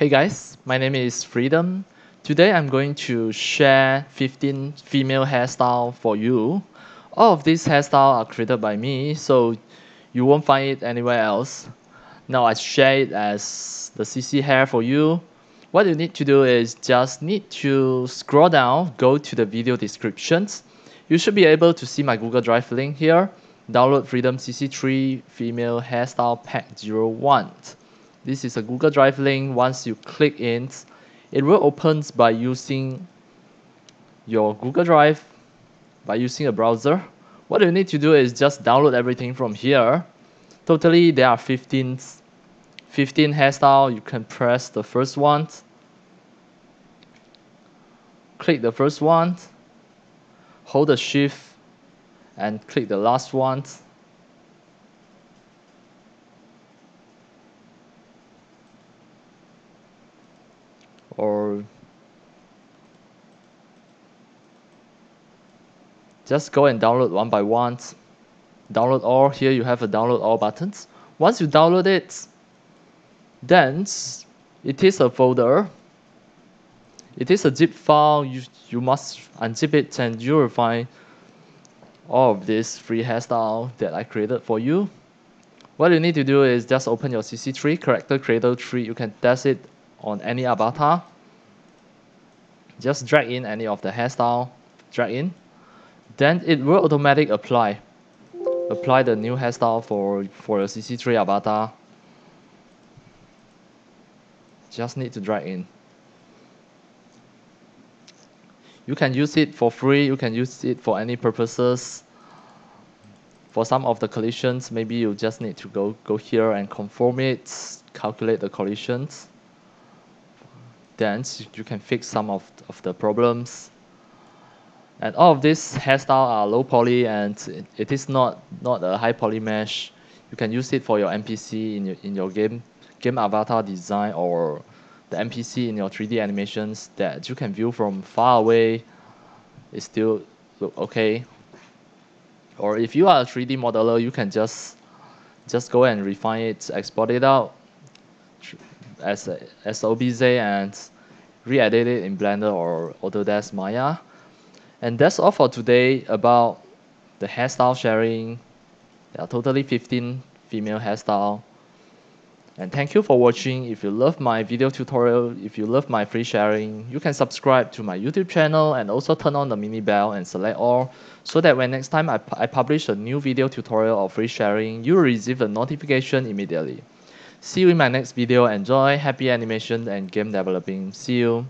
Hey guys, my name is Freedom. Today I'm going to share 15 female hairstyle for you. All of these hairstyles are created by me, so you won't find it anywhere else. Now I share it as the CC hair for you. What you need to do is just need to scroll down, go to the video descriptions. You should be able to see my Google Drive link here. Download Freedom CC3 Female Hairstyle Pack 01. This is a Google Drive link. Once you click in, it will open by using your Google Drive by using a browser. What you need to do is just download everything from here. Totally, there are 15, 15 hairstyle. You can press the first one. Click the first one. Hold the shift and click the last one. Or just go and download one by one. Download all. Here you have a download all buttons. Once you download it then it is a folder. It is a zip file. You, you must unzip it and you will find all of this free hairstyle that I created for you. What you need to do is just open your CC3 character creator tree you can test it on any avatar just drag in any of the hairstyle drag in. Then it will automatically apply. Apply the new hairstyle for for your CC3 avatar. Just need to drag in. You can use it for free you can use it for any purposes. For some of the collisions maybe you just need to go go here and conform it calculate the collisions then you can fix some of, of the problems. And all of these hairstyle are low poly and it, it is not, not a high poly mesh. You can use it for your NPC in your, in your game, game avatar design or the NPC in your 3D animations that you can view from far away. It still look okay. Or if you are a 3D modeler, you can just just go and refine it, export it out as, as OBJ and re-edit it in Blender or Autodesk Maya. And that's all for today about the hairstyle sharing. There are totally 15 female hairstyle. And thank you for watching. If you love my video tutorial, if you love my free sharing, you can subscribe to my YouTube channel and also turn on the mini bell and select all so that when next time I, I publish a new video tutorial or free sharing, you will receive a notification immediately. See you in my next video. Enjoy happy animation and game developing. See you.